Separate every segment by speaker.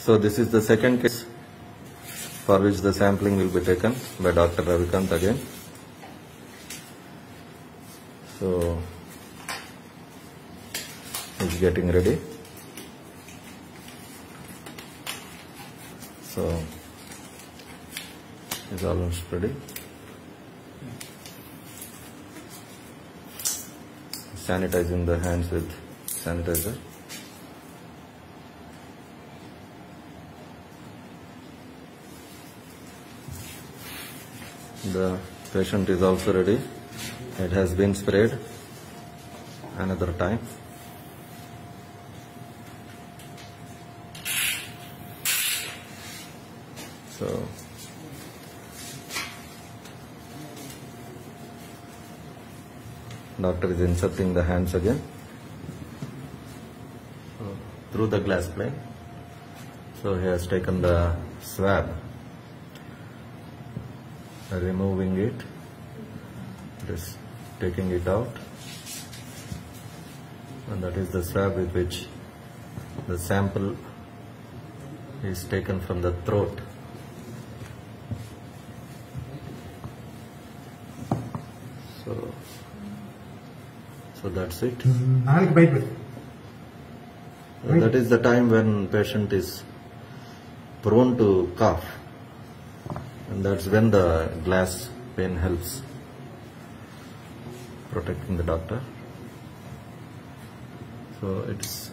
Speaker 1: So this is the second case for which the sampling will be taken by Dr. Ravikant again. So he's getting ready. So he's almost ready. Sanitizing the hands with sanitizer. The uh, patient is also ready. It has been sprayed another time. So doctor is inserting the hands again through the glass plane. So he has taken the swab removing it just taking it out. And that is the swab with which the sample is taken from the throat. So so that's it. that is the time when patient is prone to cough. And that's when the glass pane helps protecting the doctor. So it's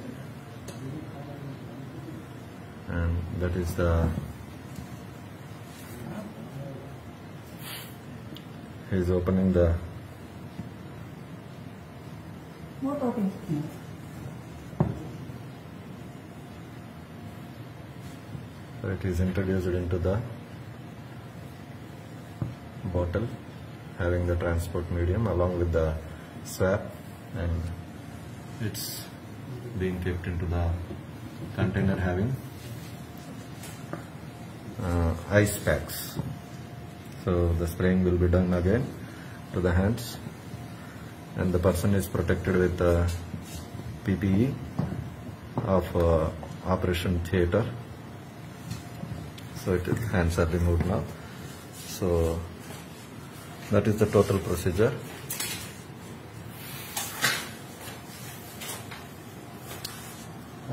Speaker 1: and that is the he's opening the
Speaker 2: What open?
Speaker 1: it is introduced into the bottle having the transport medium along with the swab and it's being kept into the container having uh, ice packs so the spraying will be done again to the hands and the person is protected with the PPE of uh, operation theater so it is, hands are removed now. So that is the total procedure.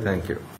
Speaker 1: Thank you.